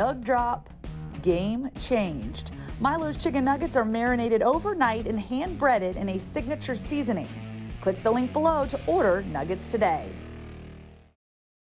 Nug Drop. Game changed. Milo's chicken nuggets are marinated overnight and hand breaded in a signature seasoning. Click the link below to order nuggets today.